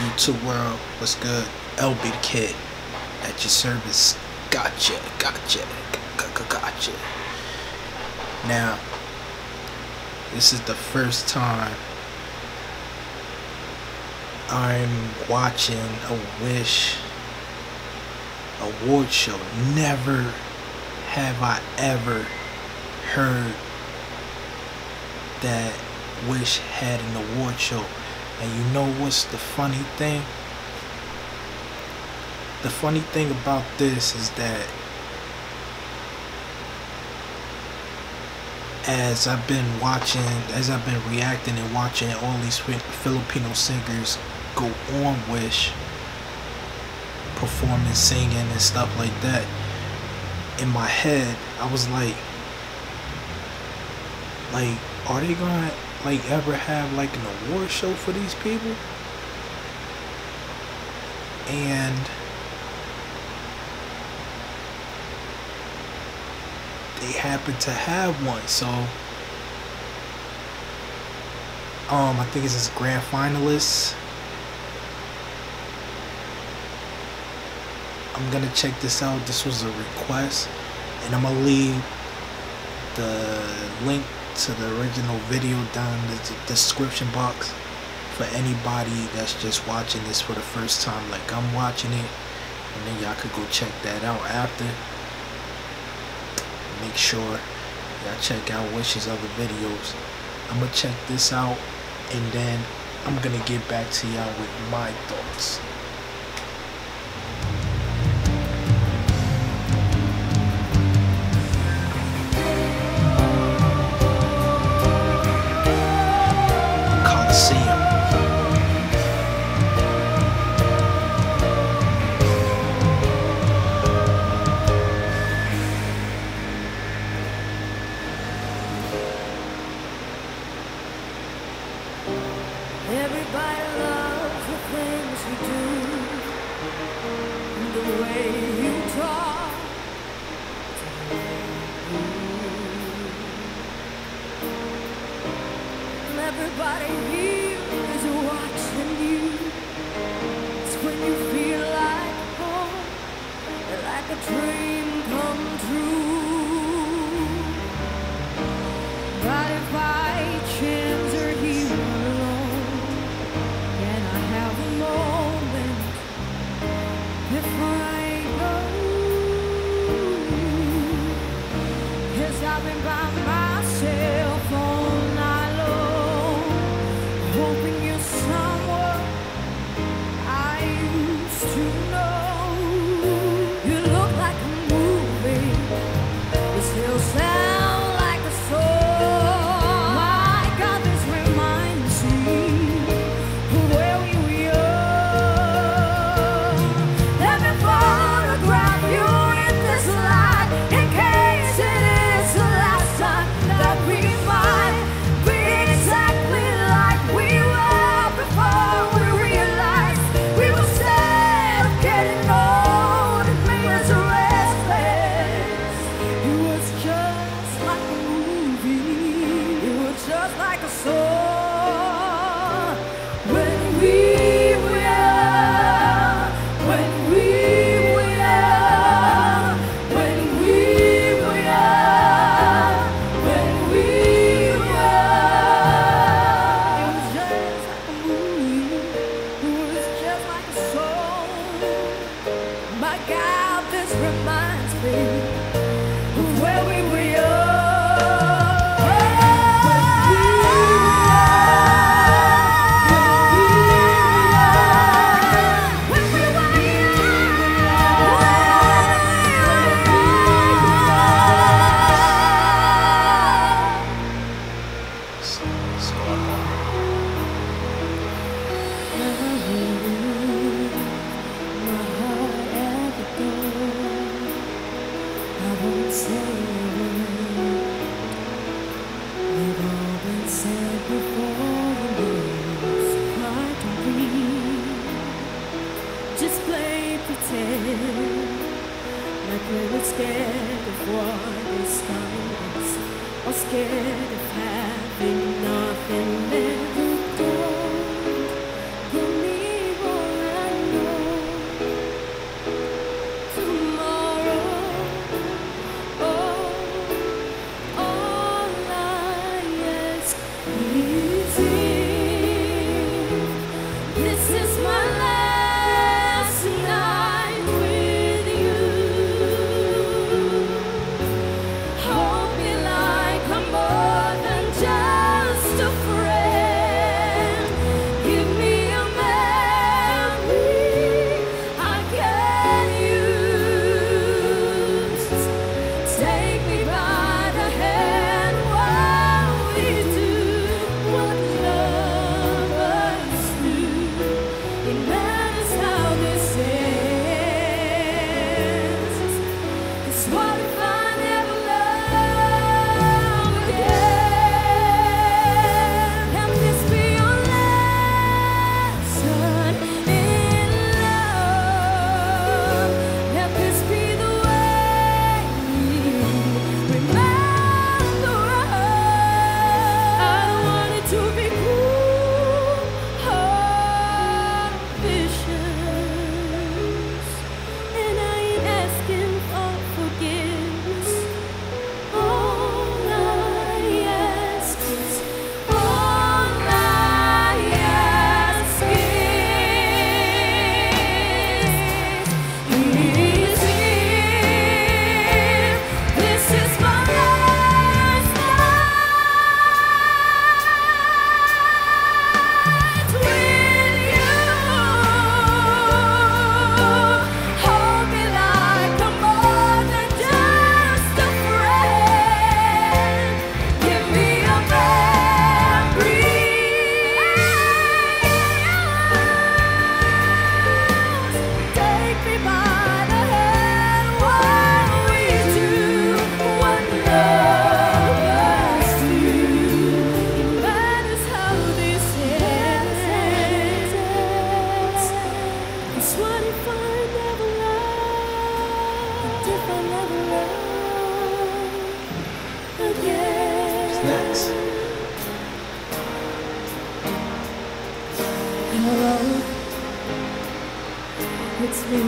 YouTube world, what's good? LB the Kid at your service. Gotcha, gotcha, gotcha. Now, this is the first time I'm watching a Wish award show. Never have I ever heard that Wish had an award show. And you know what's the funny thing? The funny thing about this is that as I've been watching, as I've been reacting and watching all these Filipino singers go on Wish, performing, singing, and stuff like that, in my head, I was like, like, are they gonna like ever have like an award show for these people? And they happen to have one, so um I think it's his grand finalists. I'm gonna check this out. This was a request, and I'm gonna leave the link to the original video down in the description box for anybody that's just watching this for the first time. Like I'm watching it and then y'all could go check that out after. Make sure y'all check out Wish's other videos. I'm gonna check this out and then I'm gonna get back to y'all with my thoughts Everybody loves the things you do, and the way you talk. And everybody here is watching you. It's when you feel like home, like a dream like we were scared of what is coming, or scared of having nothing left. Hello, it's me.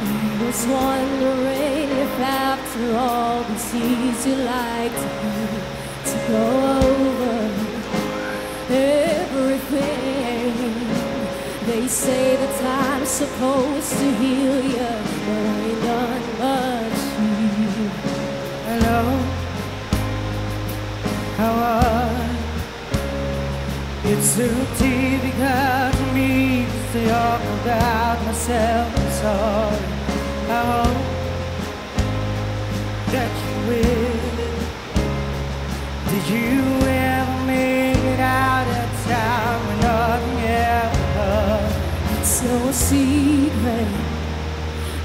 I was wondering if after all the seas you like to be, to go over everything. They say the time's supposed to heal you, but I ain't done. Difficult for me to talk about myself. I'm sorry. I hope that you will. Did you ever make it out of town when nothing ever? It's no secret.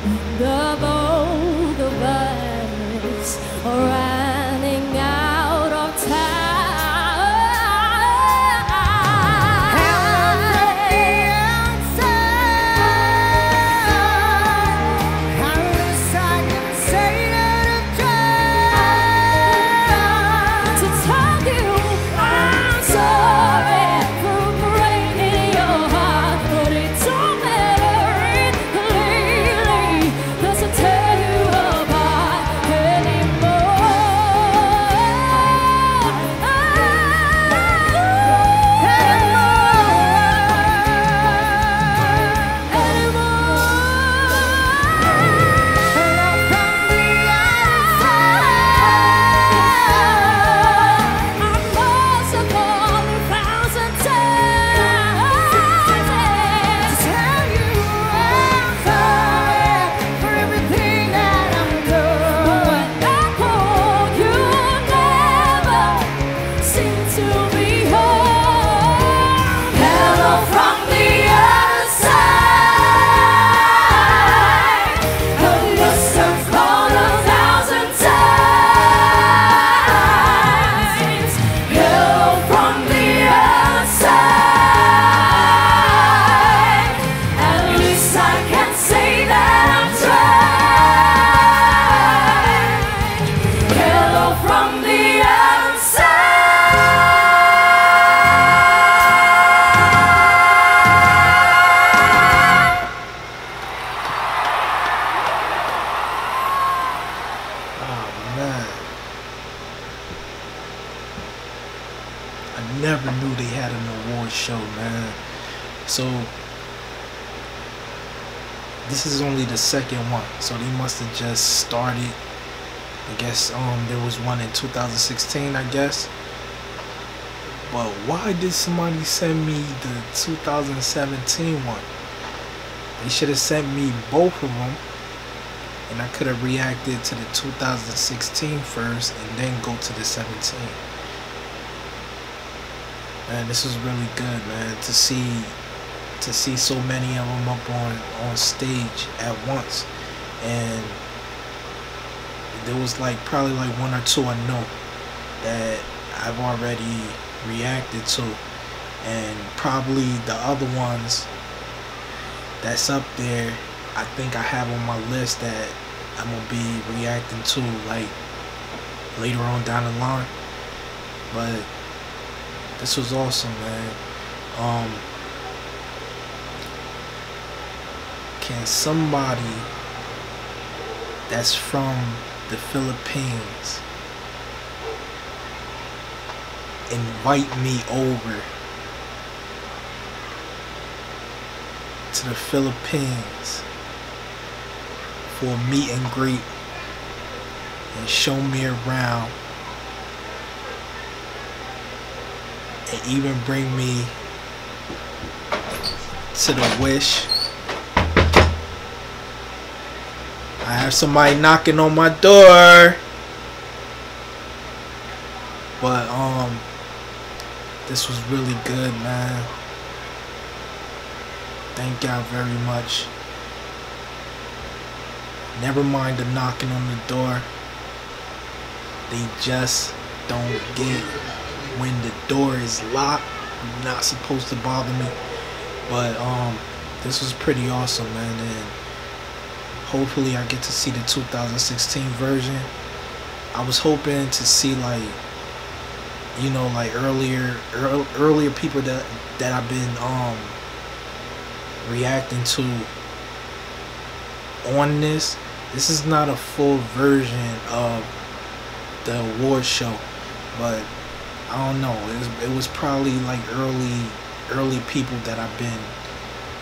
And the both of us are never knew they had an award show, man. So this is only the second one. So they must have just started. I guess um there was one in 2016, I guess. But why did somebody send me the 2017 one? They should have sent me both of them and I could have reacted to the 2016 first and then go to the 17. Man, this was really good, man. To see to see so many of them up on on stage at once, and there was like probably like one or two I know that I've already reacted to, and probably the other ones that's up there I think I have on my list that I'm gonna be reacting to like later on down the line. But this was awesome, man. Um, can somebody that's from the Philippines invite me over to the Philippines for a meet and greet and show me around and even bring me to the wish. I have somebody knocking on my door. But um this was really good, man. Thank y'all very much. Never mind the knocking on the door. They just don't get when the door is locked. Not supposed to bother me. But um this was pretty awesome, man, and hopefully I get to see the 2016 version. I was hoping to see like you know like earlier ear- earlier people that that I've been um reacting to on this. This is not a full version of the award show, but I don't know. It was, it was probably like early early people that I've been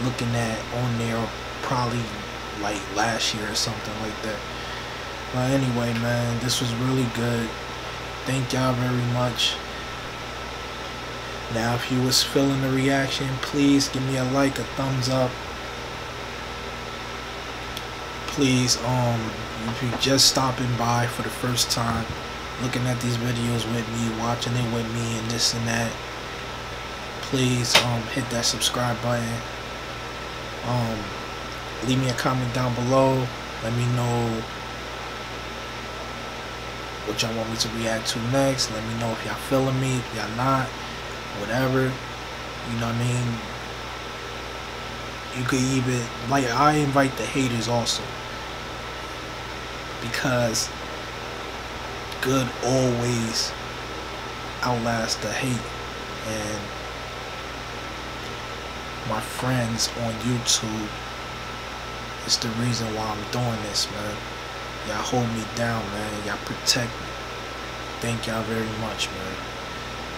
looking at on there probably like last year or something like that. But anyway, man, this was really good. Thank y'all very much. Now, if you was feeling the reaction, please give me a like, a thumbs up. Please, um, if you're just stopping by for the first time, looking at these videos with me, watching it with me, and this and that, please um, hit that subscribe button. Um, leave me a comment down below. Let me know what y'all want me to react to next. Let me know if y'all feeling me, if y'all not, whatever. You know what I mean? You could even like I invite the haters also. Because good always outlasts the hate and my friends on YouTube is the reason why I'm doing this, man. Y'all hold me down, man. Y'all protect me. Thank y'all very much, man.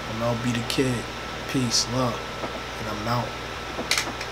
I'm LB the Kid. Peace, love, and I'm out.